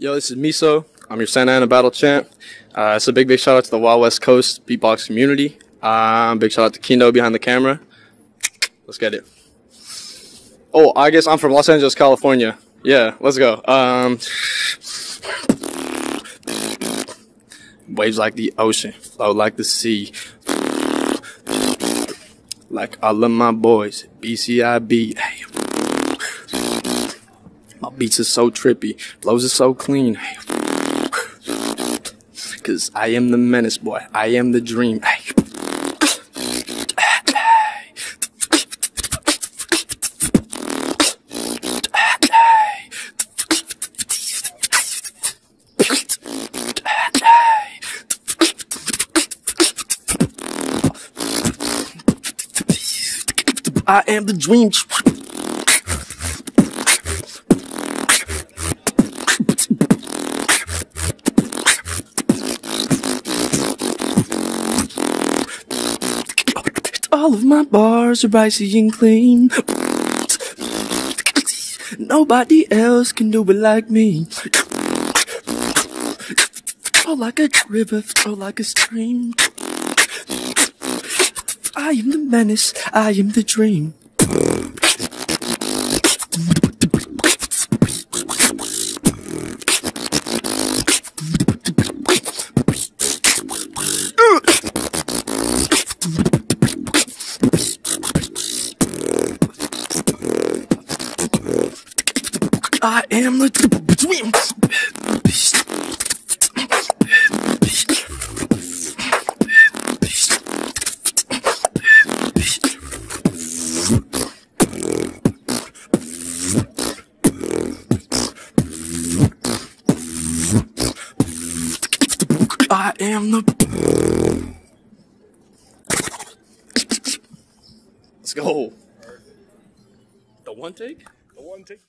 Yo, this is Miso. I'm your Santa Ana Battle Champ. Uh, it's a big, big shout out to the Wild West Coast beatbox community. Um, big shout out to Kendo behind the camera. Let's get it. Oh, I guess I'm from Los Angeles, California. Yeah, let's go. Um, waves like the ocean, flow like the sea. Like all of my boys, BCIB. Hey. Beats are so trippy, flows are so clean. Cause I am the menace, boy. I am the dream. I am the dream. All of my bars are icy and clean. Nobody else can do it like me. Flow like a river, flow like a stream. I am the menace, I am the dream. I am the dream. I am the. Let's go. The one take? The one take.